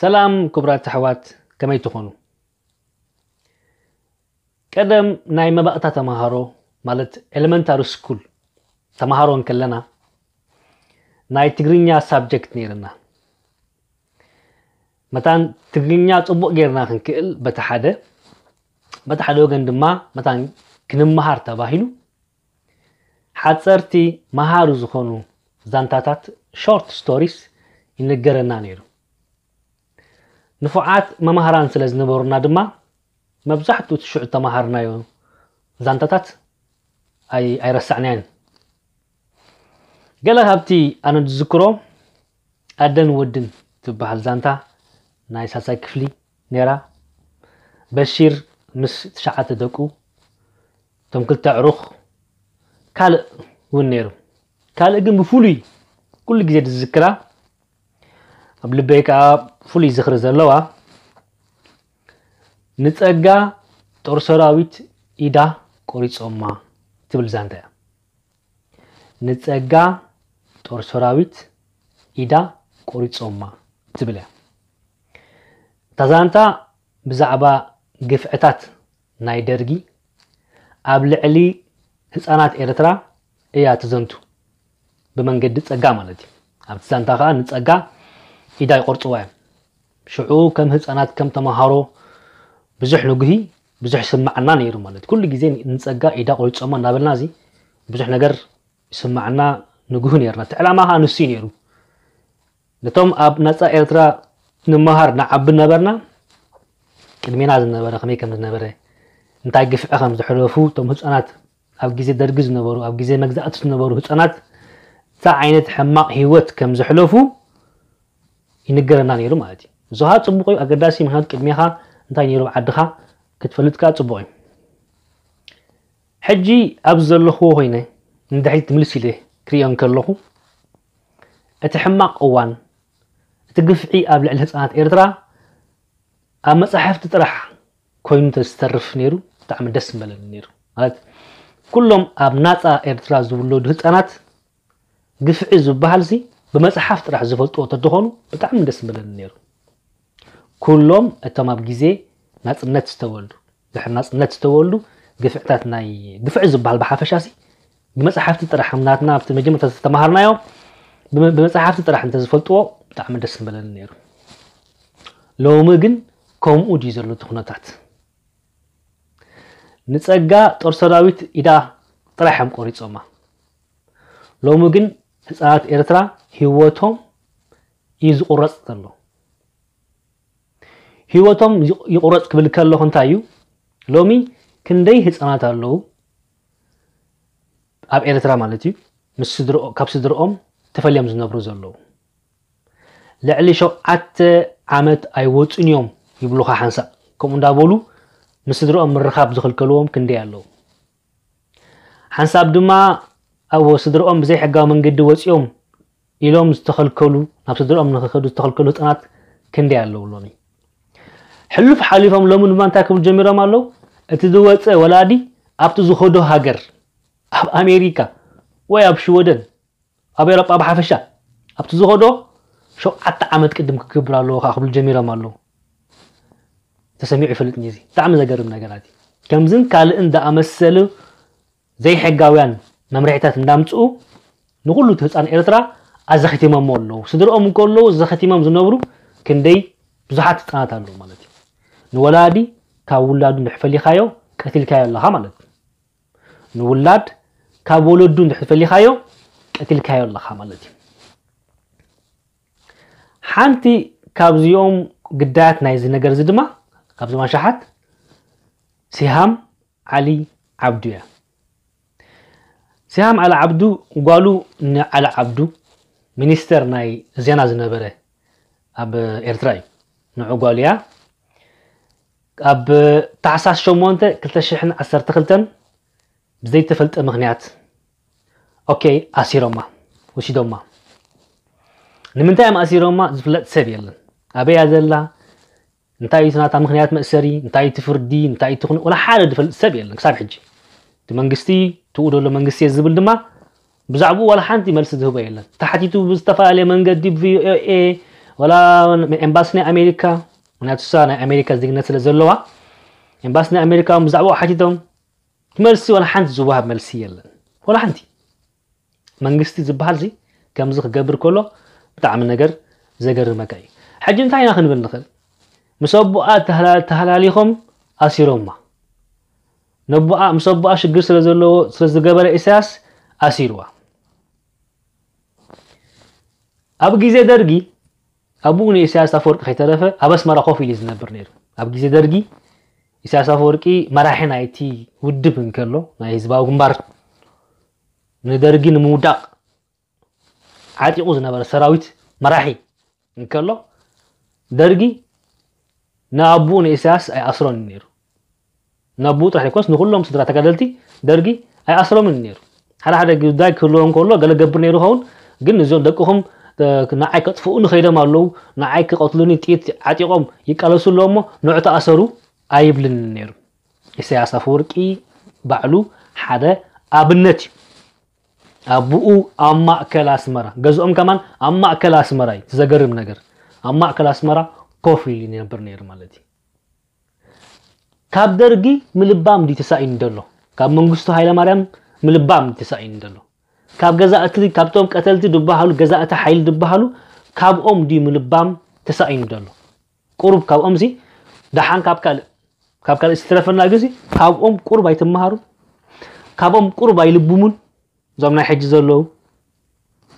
ሰላም ክቡራት ኣሕዋት ከመይ ትኾኑ ቀደም ናይ መባእታ ተምሃሮ ማለት ኤሌመንታሪ ስኩል ተምሃሮን ከለና ናይ ትግርኛ ሳብጀክት ነይርና መታን ትግርኛ ፅቡቅ ጌርና ክንክእል በቲ ሓደ በቲ ሓደ ወገን ድማ መታን ክንምሃር ተባሂሉ ሓፀርቲ መሃሩ ዝኾኑ ዛንታታት ሾርት ስቶሪስ ይንገረና ነይሩ ንፉዓት መምሃራን ስለ ዝነበሩና ድማ መብዛሕትኡ ትሽዑ ተማሃርናዮ ዛንታታት ኣይረሳዕናየን ገለ ካብቲ ኣነ ዝዝክሮ ኣደን ወድን ትበሃል ዛንታ ናይ ሳሳይ ክፍሊ ነይራ በሺር ምስ ትሽዓተ ደቁ እቶም ክልተ ዕሩኽ ካልእ እውን ነይሩ ካልእ ግን ብፍሉይ ኩሉ ግዜ ዝዝክራ ኣብ ልበይ ከዓ ፍሉይ ዝኽሪ ዘለዋ ንፀጋ ጦር ሰራዊት ኢዳ ቆሪፆማ ትብል ዛንታ እያ ንፀጋ ጦር ሰራዊት ኢዳ ቆሪፆማ ትብል እያ እታ ዛንታ ብዛዕባ ግፍዕታት ናይ ደርጊ ኣብ ልዕሊ ህፃናት ኤርትራ እያ ትዘንቱ ብመንገዲ ፀጋ ማለት እዩ ኣብቲ ዛንታ ከዓ ንፀጋ إداي قرطوه شعو كم هز أنات كم تمهارو بزح نجهي بزح سمعنا نيرو مالت كل جزين نتسقى إدا قلت أمان نابل نازي بزح نجر سمعنا نجهو نيرنا تعلمها نسي نيرو نتوم أب نتا إرترا نمهار نعب نبرنا كلمين عزن نبرا خميك من نبرا نتاقي في أخم زح الوفو هز أنات أب جزي درقز نبرو أب جزي مجزأتش نبرو هز أنات تا عينت حماق هيوت كم زح ينقرنا نيرو مالتي زوها تصبقي اغداسي من هاد كدميها انت نيرو عدخا كتفلتك تصبقي حجي ابزل له هو هنا ندحي تملسي له كريون كلخو اتحمق اوان تقفعي ابلع الهصانات ايرترا اما صحف تطرح كوين تسترف نيرو تعمل دس مبلل نيرو مالتي كلهم ابناء ايرترا زولود هصانات قفعي زبحالسي ብመፅሓፍ ጥራሕ ዝፈልጥዎ እንተኾኑ ብጣዕሚ ደስ ምብለኒ ነይሩ ኩሎም እቶም ኣብ ግዜ ናፅነት ዝተወልዱ ድሕሪ ናፅነት ዝተወልዱ ግፍዕታት ናይ ግፍዕ ዝበሃል ብሓፈሻ ሲ ብመፅሓፍቲ ጥራሕ ናትና ኣብቲ መጀመርታ ዝተምሃርናዮ ብመፅሓፍቲ ጥራሕ እንተዝፈልጥዎ ብጣዕሚ ደስ ንበለኒ ነይሩ ሎሚ ግን ከምኡ ድዩ ዘሎ እቲ ኩነታት ንፀጋ ጦር ሰራዊት ኢዳ ጥራሕ እዮም ቆሪፆማ ሎሚ ግን ህፃናት ኤርትራ ህይወቶም እዩ ዝቑረፅ ዘሎ ህይወቶም ይቑረፅ ክብል ከለኹ እንታይ እዩ ሎሚ ክንደይ ህፃናት ኣለው ኣብ ኤርትራ ማለት እዩ ካብ ስድርኦም ተፈልዮም ዝነብሩ ዘለዉ ልዕሊ ሸውዓተ ዓመት ኣይወፅን እዮም ይብሉካ ሓንሳእ ከምኡ እንዳበሉ ምስ ስድርኦም ምርኻብ ክንደይ ኣለው ሓንሳብ ድማ أو صدر أم زي حقا من قد يوم إلوم استخل كلو نفس صدر أم سدرهم استخل كلو تنات كندي على لومي حلف حليفهم لمن ما أنت كم جميرة مالو أتدوات ولادي أبتو زخدو هاجر أب أمريكا ويا بشودن أبي رب أب حفشة أبتو زخدو شو حتى عمد قدم كبر الله خابل جميرة مالو تسميع فلتني نيزي تعمل زجر من جراتي كم زين كالإن دا أمثله زي حقاويان መምርሒታት እንዳምፅኡ ንኩሉ እቲ ህፃን ኤርትራ ኣዘኸቲሞሞ ኣለዉ ስድርኦም እንከለዉ ዘኸቲሞም ዝነብሩ ክንደይ ብዙሓት ህፃናት ኣለዉ ማለት እዩ ንወላዲ ካብ ውላዱ እንድሕፈሊኻዮ ቀቲልካዮ ኣለኻ ማለት እዩ ንውላድ ካብ ወለዱ እንድሕፈሊኻዮ ቀቲልካዮ ኣለኻ ማለት እዩ ሓንቲ ካብዚኦም ግዳያት ናይዚ ነገር እዚ ድማ ካብዚ ማሻሓት ሲሃም ዓሊ ዓብዱ እያ سهام على عبدو قالوا ن على عبدو مينستر ناي زينا زنبره اب ارتراي نعقاليا اب تعساس شومونت كلتا شحن اثر تخلتن بزي تفلت مغنيات اوكي اسيروما وشي دوما نمنتايم اسيروما زفلت سيف يلن ابي ازلا نتاي سنات مغنيات مأسري نتاي تفردي نتاي تخن ولا حاله دفل سيف يلن كساب حجي تمنغستي تقولوا له منجس يزبل دما بزعبو ولا حنتي مرسد هو بيلا تحتي تو مصطفى علي منجد دي في اي ولا من امباسني امريكا من اتسانا امريكا زي الناس اللي زلوا امباسني امريكا مزعبو حتيتهم مرسي ولا حنت زبها مرسي يلا ولا حنتي منجستي زبها زي كم زخ قبر كله بتعمل نجر زجر مكاي حجين تاعي ناخذ بالنخل مصبوا اتهلال تهلاليهم اسيروما ነቦኣ ምስ ኣቦኣ ሽግር ስለ ዘለዎ ስለ ዝገበረ ኢሳያስ ኣሲርዋ ኣብ ግዜ ደርጊ ኣብኡ ንኢሳያስ ኣፈወርቂ ከይተረፈ ኣብ ኣስመራ ኮፍ ኢሉ ዝነብር ነይሩ ኣብ ግዜ ደርጊ ኢሳያስ ኣፈወርቂ መራሒ ናይቲ ውድብ እንከሎ ናይ ህዝባዊ ግንባር ንደርጊ ንምውዳቕ ዓጢቑ ዝነበረ ሰራዊት መራሒ እንከሎ ደርጊ ንኣቦኡ ንኢሳያስ ኣይኣስሮን ነይሩ ናብ ምውጥራሕ ዘይኮነስ ንኩሎም ስድራ ተጋደልቲ ደርጊ ኣይኣስሮምን ነይሩ ሓደ ሓደ ጉዳይ ክህልዎም ከሎ ገለ ገብር ነይሩ ኸውን ግን እዚኦም ደቅኹም ንዓይ ከጥፍኡ ንኸይዶም ኣለው ንዓይ ክቐትሉኒ ጥኢት ዓጢቆም ይቃለሱ ኣለዎ ሞ ንዑ ተኣሰሩ ኣይብልን ነይሩ ኢሳያስ ኣፈወርቂ ባዕሉ ሓደ ኣብነት እዩ ኣብኡ ኣብ ማእከል ኣስመራ ገዝኦም ከማን ኣብ ማእከል ኣስመራ እዩ ዘገርም ነገር ኣብ ማእከል ኣስመራ ኮፍ ኢሉ ነበር ነይሩ ማለት እዩ ካብ ደርጊ ምልባም ዲ ተሳኢን ዘሎ ካብ መንግስቱ ሃይለማርያም ምልባም ተሳኢን ዘሎ ካብ ገዛእቲ ካብቶም ቀተልቲ ድበሃሉ ገዛእቲ ሓይሊ ድበሃሉ ካብኦም ድ ምልባም ተሳኢኑ ደሎ ቁሩብ ካብኦም ሲ ደሓን ካብ ካልእ ካብ ካልእ ዝተረፈና ግዜ ካብኦም ቁርብ ኣይትመሃሩን ካብኦም ቁርብ ኣይልቡሙን እዞም ናይ ሕጂ ዘለዉ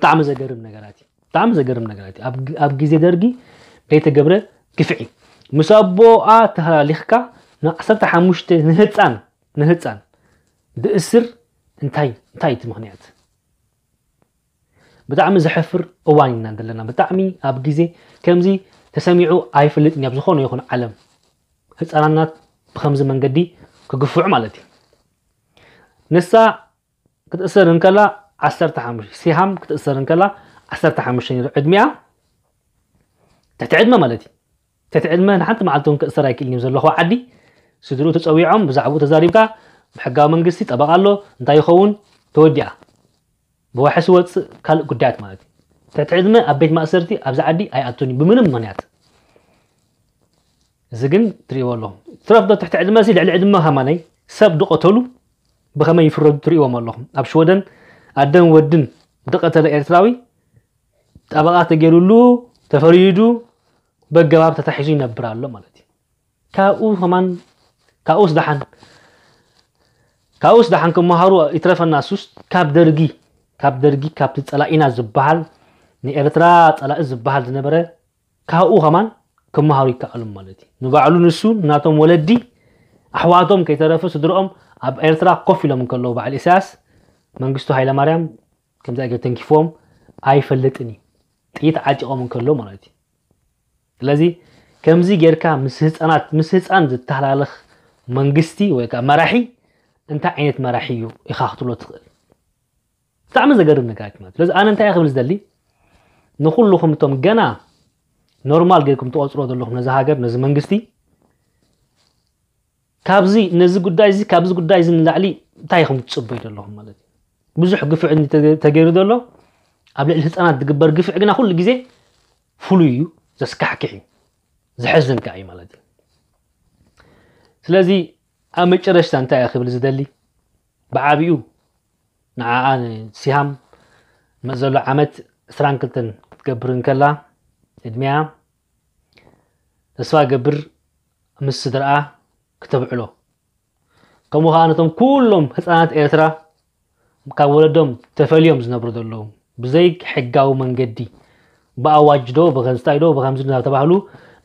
ብጣዕሚ ዘገርም ነገራት እዩ ብጣዕሚ ዘገርም ነገራት እዩ ኣብ ግዜ ደርጊ ቤተ ገብረ ግፍዒ ምስ ኣቦኣ ተሃላሊኽካ نقصت حموشت نهتان نهتان دأسر انتاي انتاي تمغنيات بتعمل زحفر أوانينا دلنا بتعمي أبجزي كمزي تسمعوا أي فلت نبزخون يكون علم هت أنا بخمس من قدي كقفع مالتي نسا كتأسر انكلا عسر تحمش سهام كتأسر انكلا عسر تحمش يعني عدمية تتعدم مالتي تتعدم ما عالتون كأسر هيك اللي مزلوخ عدي ስድሪኡ ተፀዊዖም ብዛዕባኡ ተዛሪብካ ብሕጋዊ መንግስቲ ጠበቃ ኣሎ እንታይ ይኸውን ተወዲኣ ብዋሕሲ ወፅእ ካልእ ጉዳያት ማለት እዩ ትሕቲ ዕድመ ኣብ ቤት ማእሰርቲ ኣብዛ ዓዲ ኣይኣቱን እዩ ብምንም ምክንያት እዚ ግን ትርእይዎ ኣለኹም ትረፍ ዶ ትሕቲ ዕድመ እዚ ልዕሊ ዕድመ ከማነይ ሰብ ድቐተሉ ብኸመይ ይፍረዱ ትርእይዎም ኣለኹም ኣብ ሽወደን ኣደን ወድን ብተቐተለ ኤርትራዊ ጠበቃ ተገይሩሉ ተፈሪዱ በገባብ ተታሒዙ ይነብር ኣሎ ማለት እዩ ካብኡ ከማን ካብኡ ስዳሓን ካብኡ ስዳሓን ክመሃሩ ይትረፈና ሱስ ካብ ደርጊ ካብ ደርጊ ካብቲ ፀላኢና ዝበሃል ንኤርትራ ፀላኢ ዝበሃል ዝነበረ ካብኡ ኸማን ክመሃሩ ይከኣሎም ማለት እዩ ንባዕሉ ንሱ ናቶም ወለዲ ኣሕዋቶም ከይተረፈ ስድሮኦም ኣብ ኤርትራ ኮፍ ኢሎም ከለዉ በዓል እሳያስ መንግስቱ ሃይለማርያም ከምዚ ገ ተንኪፎም ኣይፈልጥን እዩ ጥይት ዓጢቖም እንከሎ ማለት እዩ ስለዚ ከምዚ ጌርካ ምስ ህፃናት ምስ ህፃን ዝተሃላለኽ منجستي ويك مراحي انت عينت مراحيو يخاختلو تخل تعمل زجر النكاك مات لذا انا انت اخي بلزدلي نقول لكم توم جنا نورمال جيكم تو اصرو دلهم نزا هاجر نزا منجستي كابزي نزا قدايزي كابز قدايزي نلعلي تايخم تصبي دلهم مالتي بزح قفع عندي تاجر دلو قبل الهتانا تقبر قفع قنا كل جزء فلويو زسكحكي زحزن كاي مالتي ስለዚ ኣብ መጨረሽታ እንታይ እየ ክብል ዝደሊ ብዓብኡ ንዓኣ ሲሃም ዘሎ ዓመት 2ስራን ክልተን ክትገብር ንከላ ዕድሚያ ተስፋ ገብር ምስ ስድርኣ ክተብዕሎ ከምኡ ከዓ ነቶም ኩሎም ህፃናት ኤርትራ ካብ ወለዶም ተፈልዮም ዝነብሩ ዘለዉ ብዘይ ሕጋዊ መንገዲ ብኣዋጅዶ ብከንስታይ ዶ ብከምዚ እናተባህሉ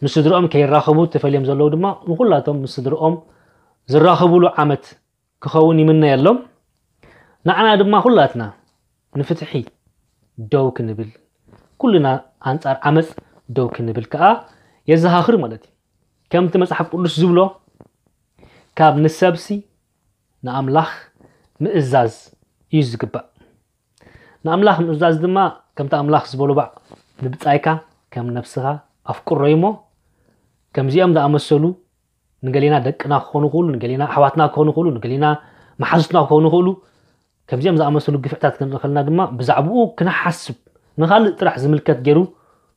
ምስ ስድርኦም ከይራኸቡ ተፈልዮም ዘለዉ ድማ ንኩላቶም ምስ ስድርኦም ዝራኸብሉ ዓመት ክኸውን ይምነ የሎም ንዓና ድማ ኩላትና ንፍትሒ ደው ክንብል ኩልና ኣንጻር ዓመፅ ደው ክንብል ከዓ የዘኻኽር ማለት እዩ ከምቲ መፅሓፍ ቅዱስ ዝብሎ ካብ ንሰብሲ ንኣምላኽ ምእዛዝ እዩ ዝግባእ ንኣምላኽ ምእዛዝ ድማ ከምቲ ኣምላኽ ዝበሎ ባዕ ምብፃይካ ከም ነብስኻ ኣፍቁሮ እሞ كمزيام ذا أمسلو نقلينا دكنا خونو خلو نقلينا حواتنا خونو خلو نقلينا محزتنا خونو خلو كمزيام ذا أمسلو قفعتات كنا خلنا دما بزعبوه كنا حسب نخل طرح زملكة جرو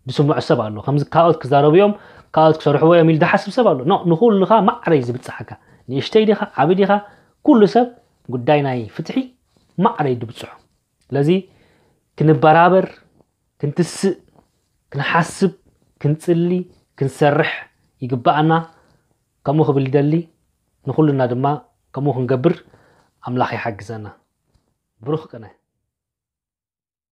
بسمع السبع له خمس كارت كزارو بيوم كارت كشرحوا يا ميل ده حسب سبع له نو نخل نخا ما عريز بتصحك نيشتي دخا عبي دخا كل سب قد دايناي فتحي ما عريز بتصح لذي كنا برابر كنت اللي كنت سرح ይግባአና ከምኡ ክብል ይደሊ ንኩሉና ድማ ከምኡ ክንገብር ኣምላኽ ይሓግዘና ብሩኽ ቅነ